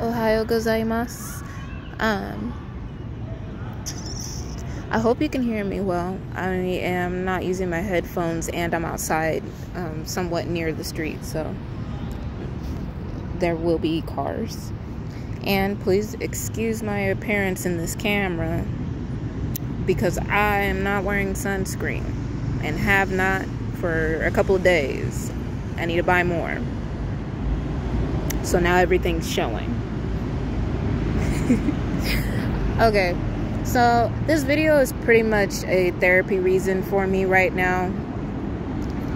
Ohio gozaimasu. Um, I hope you can hear me well. I am not using my headphones and I'm outside, um, somewhat near the street, so there will be cars. And please excuse my appearance in this camera because I am not wearing sunscreen and have not for a couple of days. I need to buy more. So now everything's showing. okay, so this video is pretty much a therapy reason for me right now.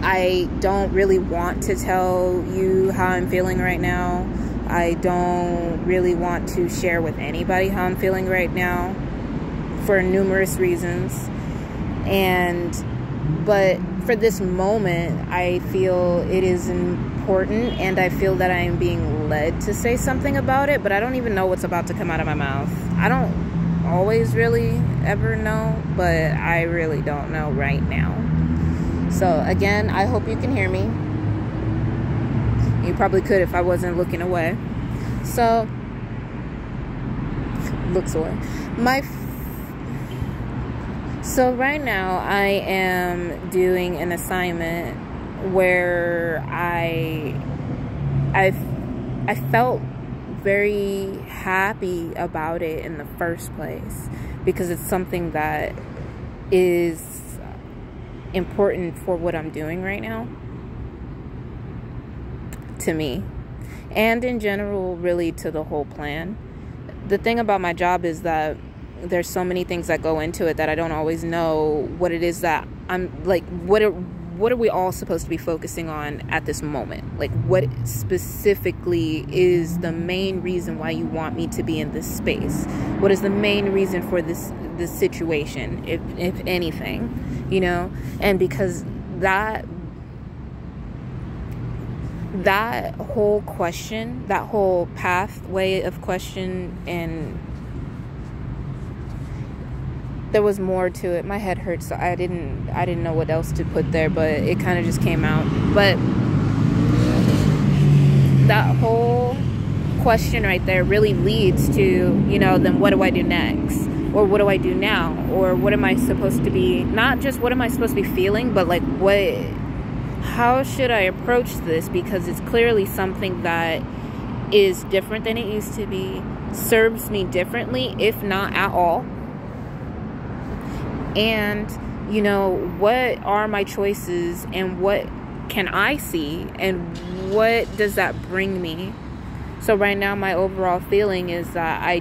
I don't really want to tell you how I'm feeling right now. I don't really want to share with anybody how I'm feeling right now for numerous reasons. And, but for this moment, I feel it is important and I feel that I am being led to say something about it, but I don't even know what's about to come out of my mouth. I don't always really ever know, but I really don't know right now. So, again, I hope you can hear me. You probably could if I wasn't looking away. So, looks away. My so right now I am doing an assignment where I I I felt very happy about it in the first place because it's something that is important for what I'm doing right now to me and in general really to the whole plan. The thing about my job is that there's so many things that go into it that I don't always know what it is that I'm like what are what are we all supposed to be focusing on at this moment? Like what specifically is the main reason why you want me to be in this space? What is the main reason for this this situation if if anything, you know? And because that that whole question, that whole pathway of question and there was more to it. My head hurt, so I didn't I didn't know what else to put there, but it kind of just came out. But that whole question right there really leads to, you know, then what do I do next? Or what do I do now? Or what am I supposed to be not just what am I supposed to be feeling, but like what how should I approach this because it's clearly something that is different than it used to be, serves me differently if not at all and you know what are my choices and what can i see and what does that bring me? So right now my overall feeling is that i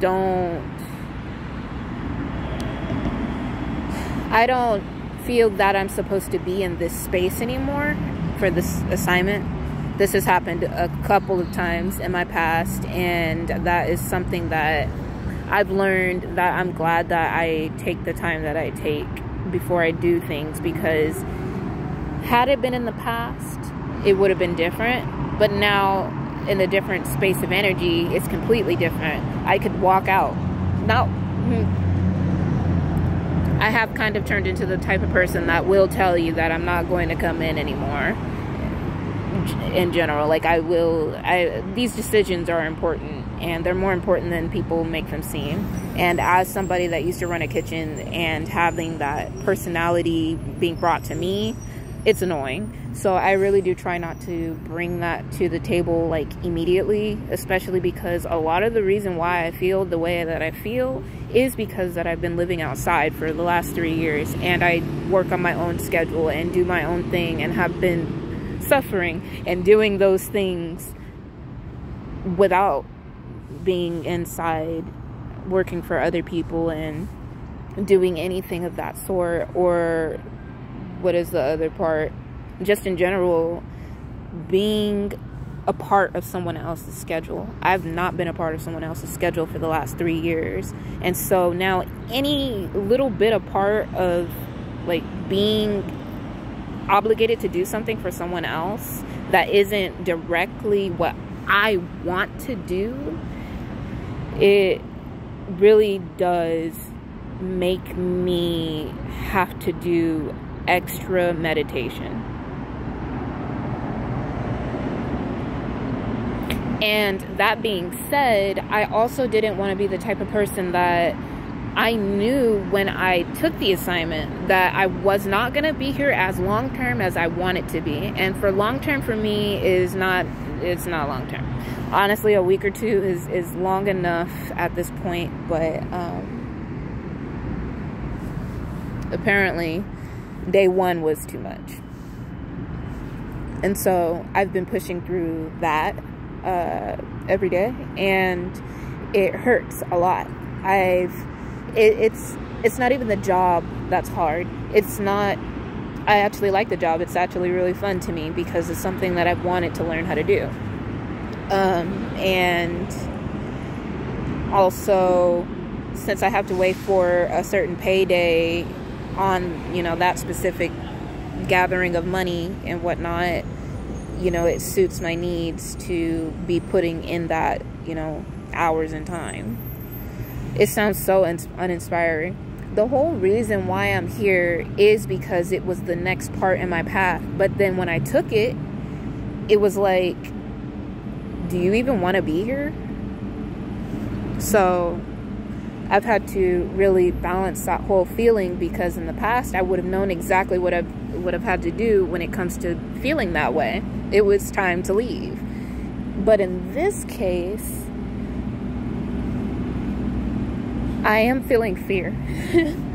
don't i don't feel that i'm supposed to be in this space anymore for this assignment. This has happened a couple of times in my past and that is something that I've learned that I'm glad that I take the time that I take before I do things because had it been in the past, it would have been different. But now, in a different space of energy, it's completely different. I could walk out. Now, I have kind of turned into the type of person that will tell you that I'm not going to come in anymore in general like i will i these decisions are important and they're more important than people make them seem. And as somebody that used to run a kitchen and having that personality being brought to me it's annoying. So i really do try not to bring that to the table like immediately especially because a lot of the reason why i feel the way that i feel is because that i've been living outside for the last three years and i work on my own schedule and do my own thing and have been suffering and doing those things without being inside working for other people and doing anything of that sort or what is the other part just in general being a part of someone else's schedule. I've not been a part of someone else's schedule for the last 3 years. And so now any little bit of part of like being obligated to do something for someone else that isn't directly what I want to do, it really does make me have to do extra meditation. And that being said, I also didn't want to be the type of person that I knew when I took the assignment that I was not going to be here as long term as I wanted to be. And for long term for me is not it's not long term. Honestly, a week or two is is long enough at this point, but um apparently day 1 was too much. And so I've been pushing through that uh, every day and it hurts a lot. I've it, it's it's not even the job that's hard. It's not I actually like the job. It's actually really fun to me because it's something that I've wanted to learn how to do. Um, and also since I have to wait for a certain payday on, you know, that specific gathering of money and whatnot, you know, it suits my needs to be putting in that, you know, hours and time. It sounds so un- uninspiring. The whole reason why I'm here is because it was the next part in my path. But then when I took it, it was like, do you even want to be here? So I've had to really balance that whole feeling because in the past I would have known exactly what I would have had to do when it comes to feeling that way. It was time to leave. But in this case, I am feeling fear.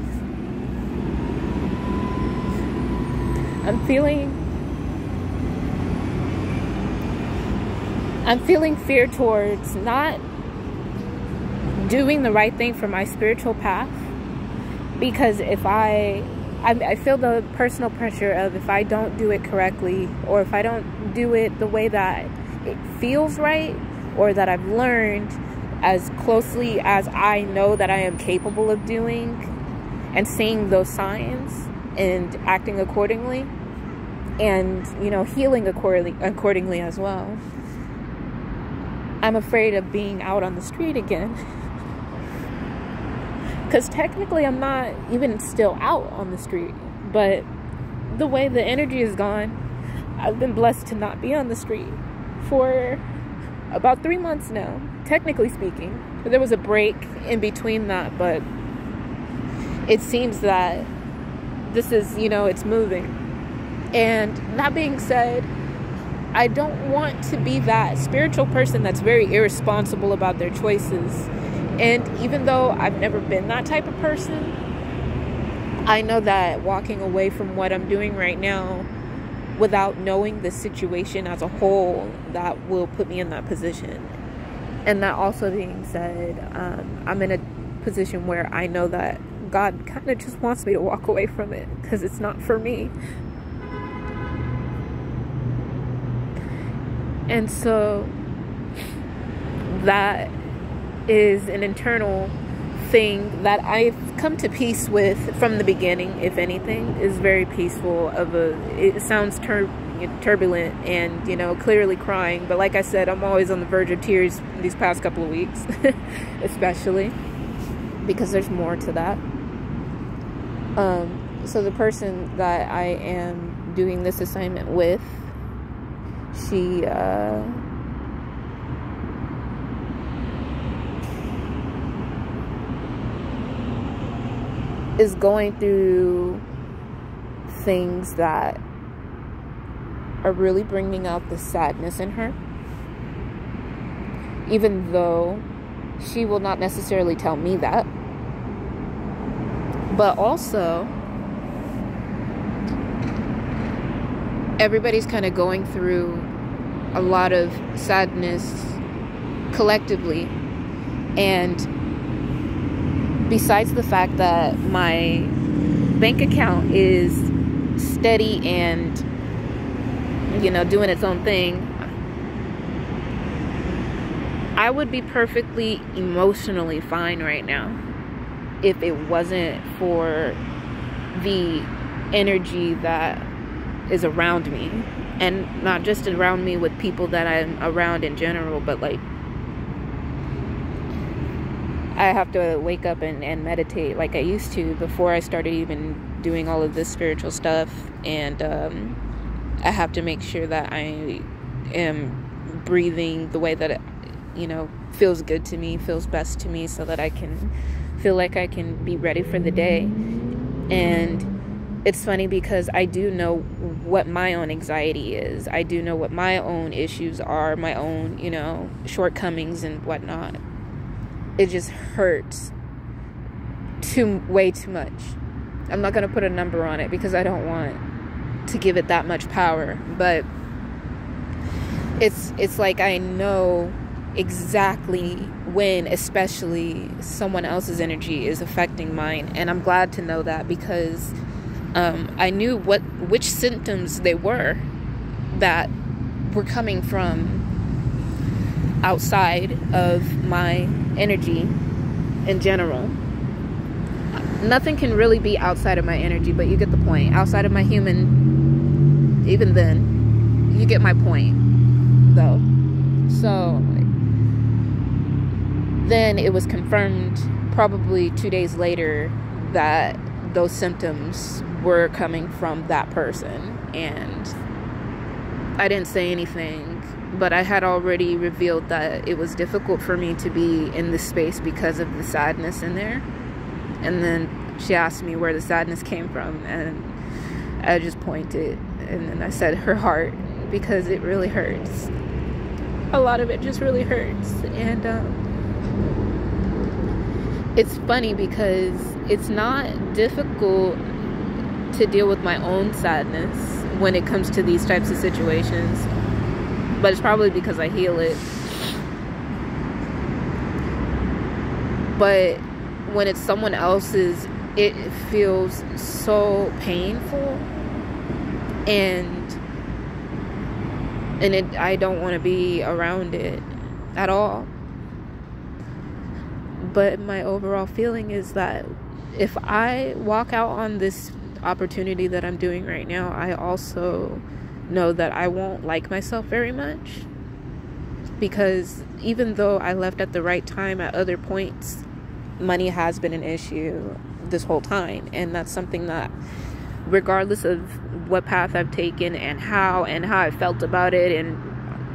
I'm feeling I'm feeling fear towards not doing the right thing for my spiritual path because if I, I feel the personal pressure of if I don't do it correctly or if I don't do it the way that it feels right or that I've learned as closely as I know that I am capable of doing and seeing those signs and acting accordingly and you know healing accordingly accordingly as well. I'm afraid of being out on the street again. Cuz technically I'm not even still out on the street but the way the energy is gone I've been blessed to not be on the street for about 3 months now technically speaking. There was a break in between that, but it seems that this is, you know, it's moving. And that being said, I don't want to be that spiritual person that's very irresponsible about their choices. And even though I've never been that type of person, I know that walking away from what I'm doing right now without knowing the situation as a whole, that will put me in that position and that also being said, um, I'm in a position where I know that God kind of just wants me to walk away from it because it's not for me. And so that is an internal thing that I've come to peace with from the beginning, if anything, is very peaceful of a it sounds tur- turbulent and you know clearly crying. But like i said i'm always on the verge of tears these past couple of weeks especially because there's more to that. Um, so the person that i am doing this assignment with she uh, is going through things that are really bringing out the sadness in her. Even though she will not necessarily tell me that. But also, everybody's kind of going through a lot of sadness collectively. And besides the fact that my bank account is steady and you know, doing its own thing, I would be perfectly emotionally fine right now if it wasn't for the energy that is around me. And not just around me with people that I'm around in general, but like I have to wake up and, and meditate like I used to before I started even doing all of this spiritual stuff. And um, I have to make sure that I am breathing the way that it, you know, feels good to me, feels best to me, so that I can feel like I can be ready for the day. And it's funny because I do know what my own anxiety is. I do know what my own issues are, my own, you know, shortcomings and whatnot. It just hurts too way too much. I'm not going to put a number on it because I don't want to give it that much power, but it's it's like I know exactly when especially someone else's energy is affecting mine and I'm glad to know that because um, I knew what which symptoms they were that were coming from outside of my energy in general nothing can really be outside of my energy, but you get the point. Outside of my human, even then, you get my point, though. So then it was confirmed probably two days later that those symptoms were coming from that person. And I didn't say anything, but I had already revealed that it was difficult for me to be in this space because of the sadness in there. And then she asked me where the sadness came from, and I just pointed, and then I said her heart because it really hurts. A lot of it just really hurts, and um, it's funny because it's not difficult to deal with my own sadness when it comes to these types of situations, but it's probably because I heal it. But when it's someone else's, it feels so painful and and it I don't want to be around it at all. But my overall feeling is that if I walk out on this opportunity that I'm doing right now, I also know that I won't like myself very much because even though I left at the right time at other points, money has been an issue this whole time. And that's something that, regardless of what path I've taken and how and how I felt about it, and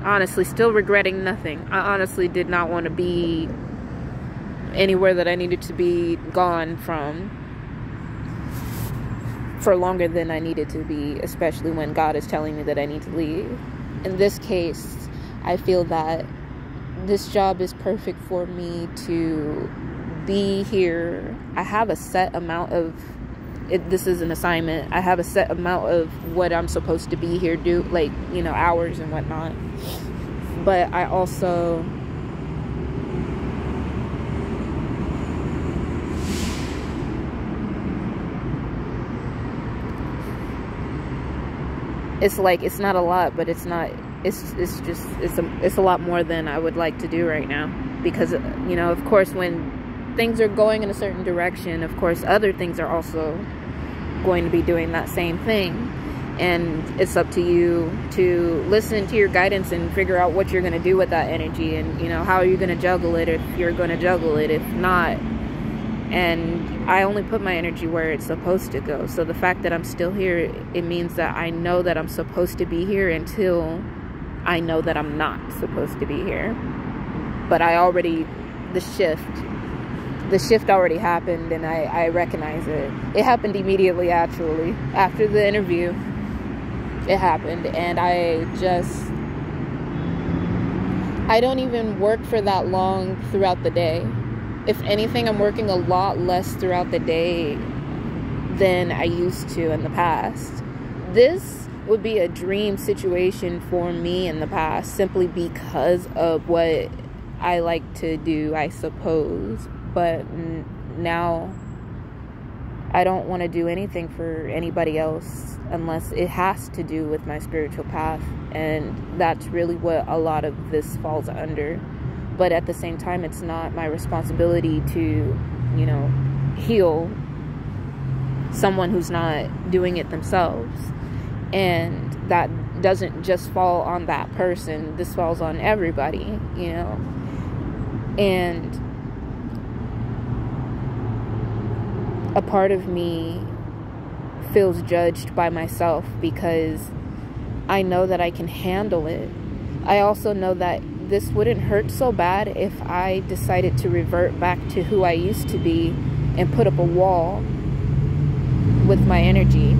honestly, still regretting nothing. I honestly did not want to be anywhere that I needed to be gone from for longer than I needed to be, especially when God is telling me that I need to leave. In this case, I feel that this job is perfect for me to be here. I have a set amount of it, this is an assignment. I have a set amount of what I'm supposed to be here do like, you know, hours and whatnot. But I also it's like it's not a lot, but it's not it's it's just it's a it's a lot more than I would like to do right now because you know, of course when things are going in a certain direction, of course, other things are also going to be doing that same thing. And it's up to you to listen to your guidance and figure out what you're going to do with that energy and, you know, how are you going to juggle it if you're going to juggle it. If not, and I only put my energy where it's supposed to go. So the fact that I'm still here, it means that I know that I'm supposed to be here until I know that I'm not supposed to be here. But I already, the shift the shift already happened and I, I recognize it. It happened immediately, actually. After the interview, it happened. And I just, I don't even work for that long throughout the day. If anything, I'm working a lot less throughout the day than I used to in the past. This would be a dream situation for me in the past simply because of what I like to do, I suppose but now I don't want to do anything for anybody else unless it has to do with my spiritual path. And that's really what a lot of this falls under. But at the same time, it's not my responsibility to, you know, heal someone who's not doing it themselves. And that doesn't just fall on that person, this falls on everybody, you know. And a part of me feels judged by myself because I know that I can handle it. I also know that this wouldn't hurt so bad if I decided to revert back to who I used to be and put up a wall with my energy.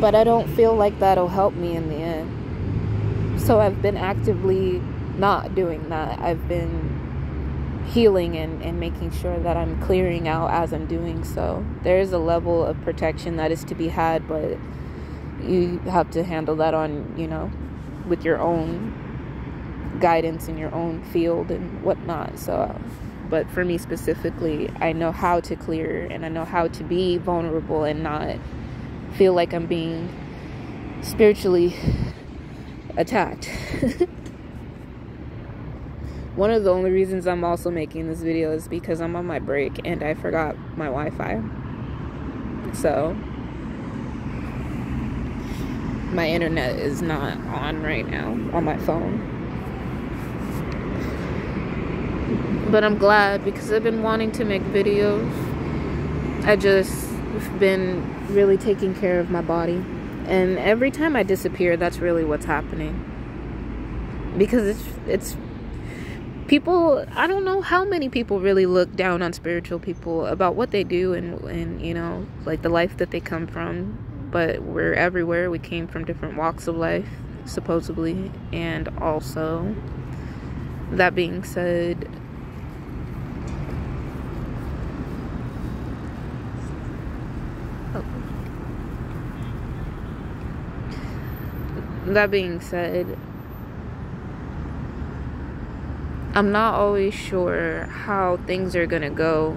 But I don't feel like that'll help me in the end. So I've been actively not doing that. I've been healing and, and making sure that I'm clearing out as I'm doing so. There is a level of protection that is to be had, but you have to handle that on, you know, with your own guidance in your own field and whatnot. So, but for me specifically, I know how to clear and I know how to be vulnerable and not feel like I'm being spiritually attacked. One of the only reasons I'm also making this video is because I'm on my break and I forgot my Wi-Fi. So my internet is not on right now on my phone. But I'm glad because I've been wanting to make videos. I just been really taking care of my body. And every time I disappear, that's really what's happening. Because it's it's people i don't know how many people really look down on spiritual people about what they do and and you know like the life that they come from but we're everywhere we came from different walks of life supposedly and also that being said oh. that being said I'm not always sure how things are going to go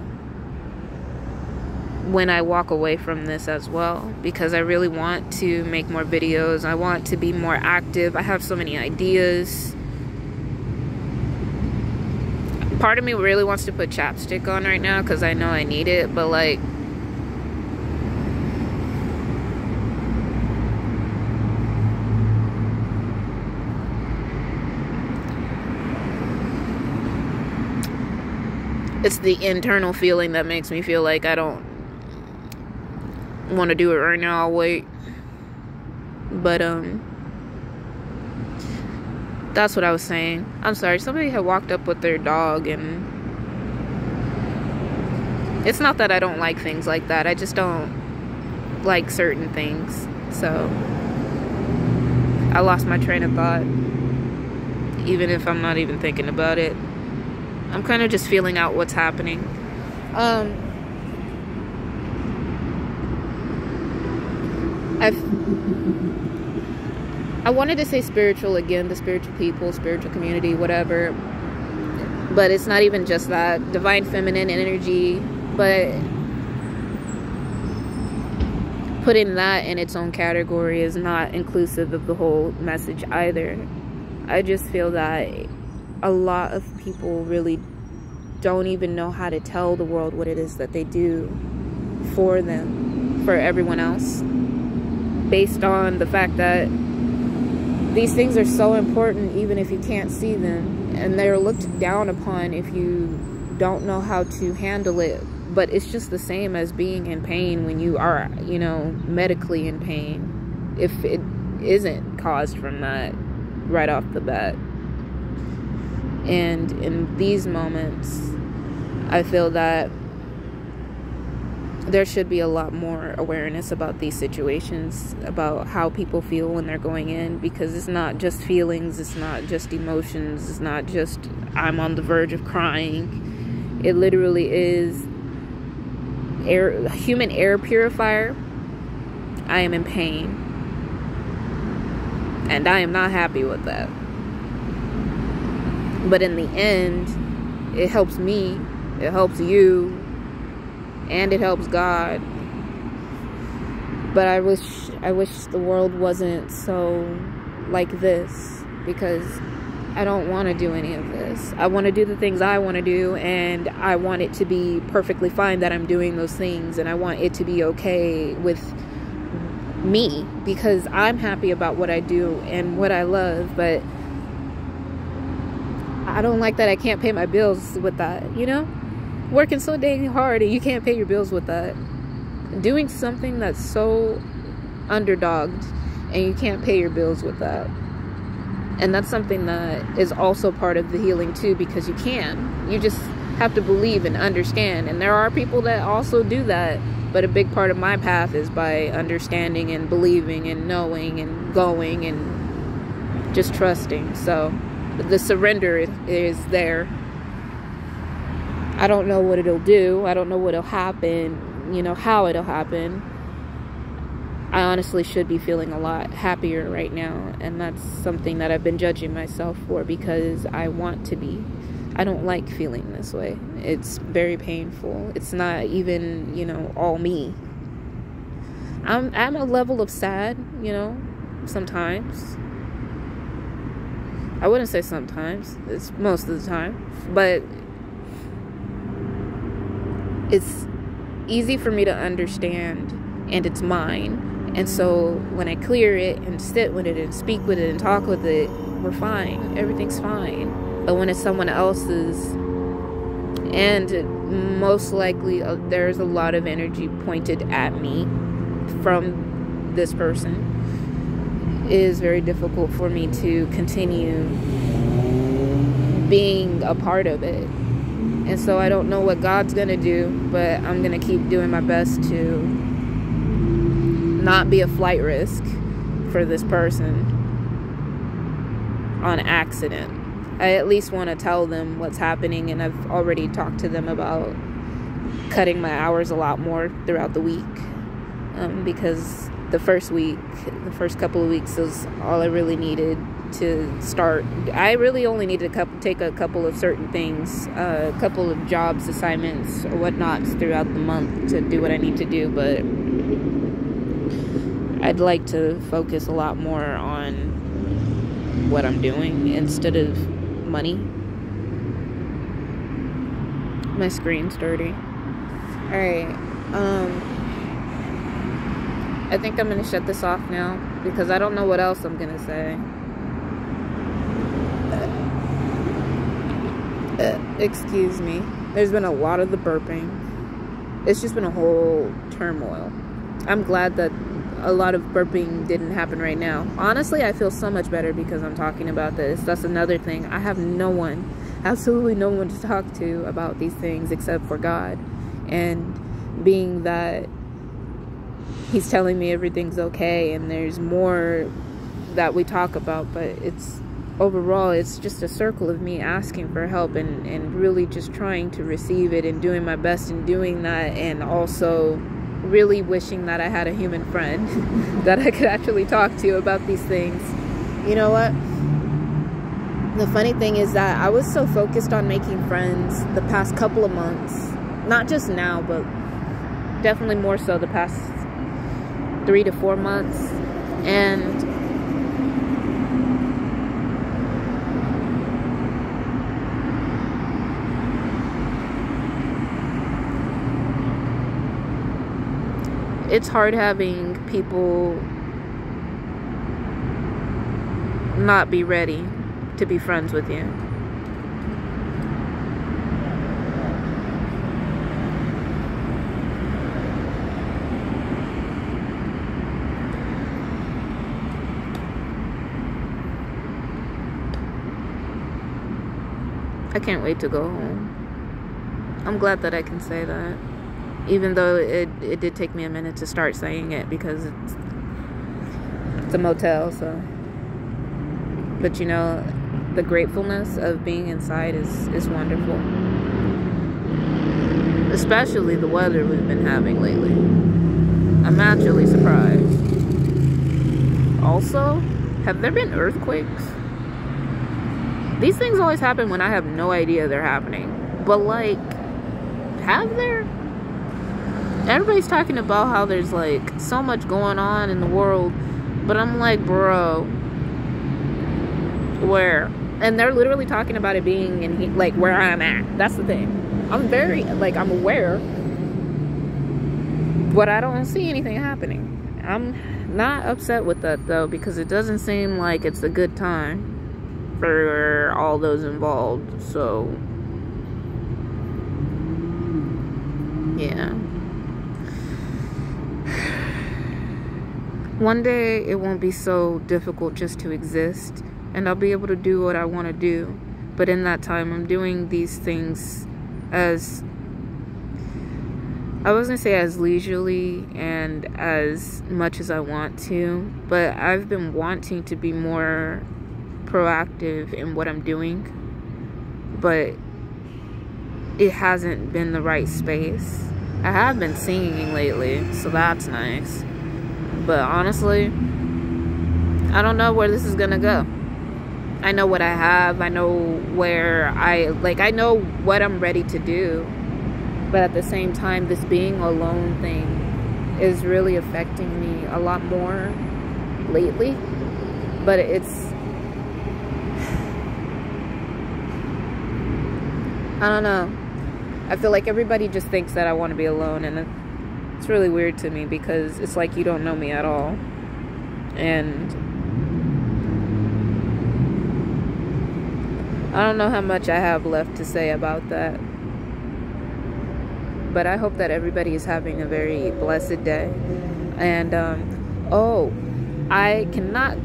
when I walk away from this as well because I really want to make more videos. I want to be more active. I have so many ideas. Part of me really wants to put chapstick on right now because I know I need it, but like it's the internal feeling that makes me feel like I don't want to do it right now. I'll wait. But um that's what I was saying. I'm sorry. Somebody had walked up with their dog and it's not that I don't like things like that. I just don't like certain things. So I lost my train of thought even if I'm not even thinking about it. I'm kind of just feeling out what's happening. Um, I've I wanted to say spiritual again, the spiritual people, spiritual community, whatever. But it's not even just that divine feminine energy, but putting that in its own category is not inclusive of the whole message either. I just feel that a lot of people really don't even know how to tell the world what it is that they do for them, for everyone else, based on the fact that these things are so important even if you can't see them, and they're looked down upon if you don't know how to handle it. But it's just the same as being in pain when you are, you know, medically in pain, if it isn't caused from that right off the bat. And in these moments, I feel that there should be a lot more awareness about these situations, about how people feel when they're going in, because it's not just feelings, it's not just emotions, it's not just I'm on the verge of crying. It literally is air human air purifier. I am in pain. And I am not happy with that. But in the end, it helps me, it helps you, and it helps God. But I wish I wish the world wasn't so like this because I don't want to do any of this. I want to do the things I want to do and I want it to be perfectly fine that I'm doing those things and I want it to be okay with me because I'm happy about what I do and what I love, but I don't like that I can't pay my bills with that, you know? Working so dang hard and you can't pay your bills with that. doing something that's so underdogged and you can't pay your bills with that. And that's something that is also part of the healing too because you can. You just have to believe and understand. And there are people that also do that. But a big part of my path is by understanding and believing and knowing and going and just trusting. So the surrender is there. I don't know what it'll do. I don't know what'll happen, you know, how it'll happen. I honestly should be feeling a lot happier right now, and that's something that I've been judging myself for because I want to be. I don't like feeling this way. It's very painful. It's not even, you know, all me. I'm I'm a level of sad, you know, sometimes. I wouldn't say sometimes. It's most of the time. But it's easy for me to understand and it's mine and so when I clear it and sit with it and speak with it and talk with it, we're fine. Everything's fine. But when it's someone else's, and most likely uh, there's a lot of energy pointed at me from this person, is very difficult for me to continue being a part of it. And so I don't know what God's going to do, but I'm going to keep doing my best to not be a flight risk for this person on accident. I at least want to tell them what's happening, and I've already talked to them about cutting my hours a lot more throughout the week um, because the first week, the first couple of weeks was all I really needed to start. I really only needed to take a couple of certain things, uh, a couple of jobs, assignments, or whatnots throughout the month to do what I need to do, but I'd like to focus a lot more on what I'm doing instead of money. My screen's dirty. Alright, um, I think I'm gonna shut this off now because I don't know what else I'm gonna say. Uh, uh, excuse me. There's been a lot of the burping. It's just been a whole turmoil. I'm glad that a lot of burping didn't happen right now. Honestly, I feel so much better because I'm talking about this. That's another thing. I have no one, absolutely no one to talk to about these things except for God. And being that He's telling me everything's okay and there's more that we talk about, but it's overall it's just a circle of me asking for help and, and really just trying to receive it and doing my best in doing that and also really wishing that I had a human friend that I could actually talk to about these things. You know what? The funny thing is that I was so focused on making friends the past couple of months. Not just now, but definitely more so the past three to four months. And it's hard having people not be ready to be friends with you. I can't wait to go home. I'm glad that I can say that. Even though it, it did take me a minute to start saying it because it's, it's a motel so. But you know the gratefulness of being inside is is wonderful. Especially the weather we've been having lately. I'm actually surprised. Also have there been earthquakes these things always happen when i have no idea they're happening but like have there everybody's talking about how there's like so much going on in the world, but I'm like, bro, where? And they're literally talking about it being in like where I'm at. That's the thing. I'm very like I'm aware, but I don't see anything happening. I'm not upset with that though because it doesn't seem like it's a good time for all those involved. So yeah. one day it won't be so difficult just to exist and I'll be able to do what I want to do. But in that time, I'm doing these things as I wasn't gonna say as leisurely and as much as I want to, but I've been wanting to be more proactive in what I'm doing, but it hasn't been the right space. I have been singing lately, so that's nice. But honestly, I don't know where this is gonna go. I know what I have, I know where I like, I know what I'm ready to do but at the same time this being alone thing is really affecting me a lot more lately but it's I don't know. I feel like everybody just thinks that I want to be alone and it's really weird to me because it's like you don't know me at all. And I don't know how much I have left to say about that. But I hope that everybody is having a very blessed day. And um, oh, I cannot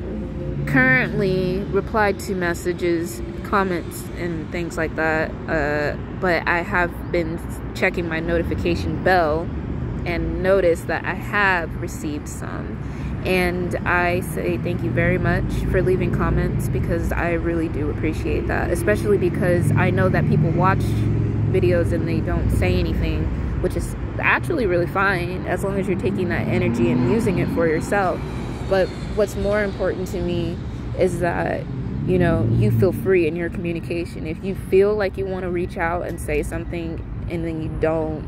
currently reply to messages, comments, and things like that. Uh, but I have been checking my notification bell and noticed that I have received some. And I say thank you very much for leaving comments because I really do appreciate that, especially because I know that people watch videos and they don't say anything, which is actually really fine as long as you're taking that energy and using it for yourself. But what's more important to me is that you know you feel free in your communication. If you feel like you want to reach out and say something and then you don't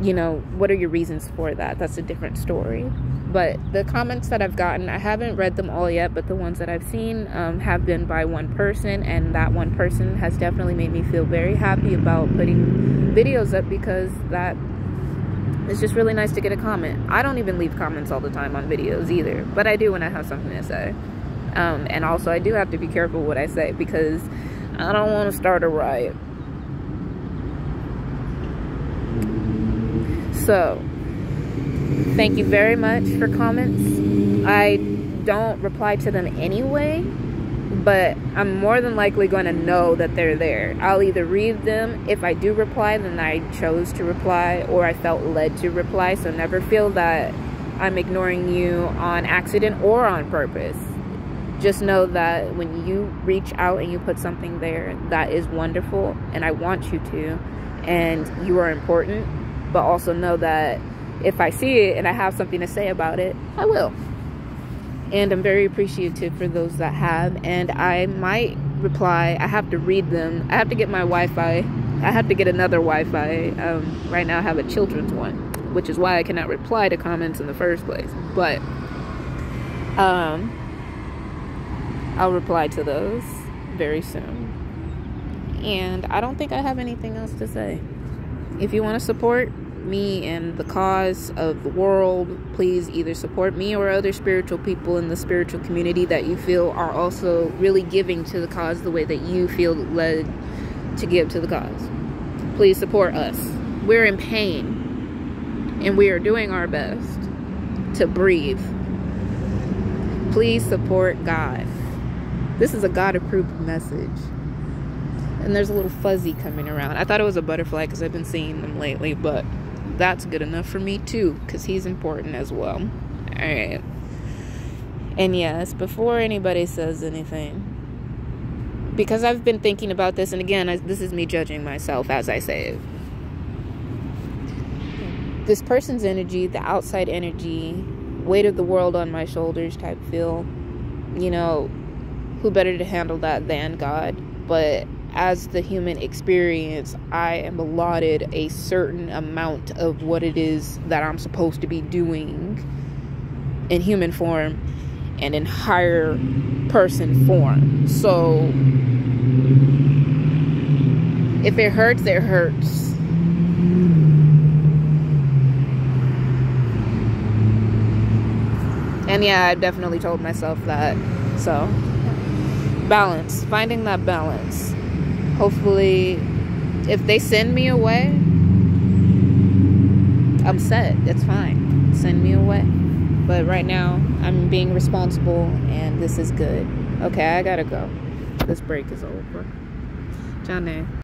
you know, what are your reasons for that? That's a different story. But the comments that I've gotten, I haven't read them all yet, but the ones that I've seen um, have been by one person, and that one person has definitely made me feel very happy about putting videos up because that it's just really nice to get a comment. I don't even leave comments all the time on videos either, but I do when I have something to say. Um, and also, I do have to be careful what I say because I don't want to start a riot. So, thank you very much for comments. I don't reply to them anyway, but I'm more than likely going to know that they're there. I'll either read them. If I do reply, then I chose to reply or I felt led to reply. So never feel that I'm ignoring you on accident or on purpose. Just know that when you reach out and you put something there, that is wonderful and I want you to. And you are important but also know that if I see it and I have something to say about it, I will. And I'm very appreciative for those that have. And I might reply. I have to read them. I have to get my Wi Fi. I have to get another Wi Fi. Um, right now, I have a children's one, which is why I cannot reply to comments in the first place. But um, I'll reply to those very soon. And I don't think I have anything else to say. If you want to support, me and the cause of the world, please either support me or other spiritual people in the spiritual community that you feel are also really giving to the cause the way that you feel led to give to the cause. Please support us. We're in pain and we are doing our best to breathe. Please support God. This is a God approved message. And there's a little fuzzy coming around. I thought it was a butterfly because I've been seeing them lately, but that's good enough for me too because he's important as well. All right and yes before anybody says anything because i've been thinking about this and again I, this is me judging myself as i say it. This person's energy the outside energy weight of the world on my shoulders type feel you know who better to handle that than god? But as the human experience, I am allotted a certain amount of what it is that I'm supposed to be doing in human form and in higher person form. So if it hurts, it hurts. And yeah, I definitely told myself that. So, balance, finding that balance hopefully if they send me away i'm set it's fine send me away. But right now, I'm being responsible and this is good. Okay, I gotta go. This break is over. Johnny.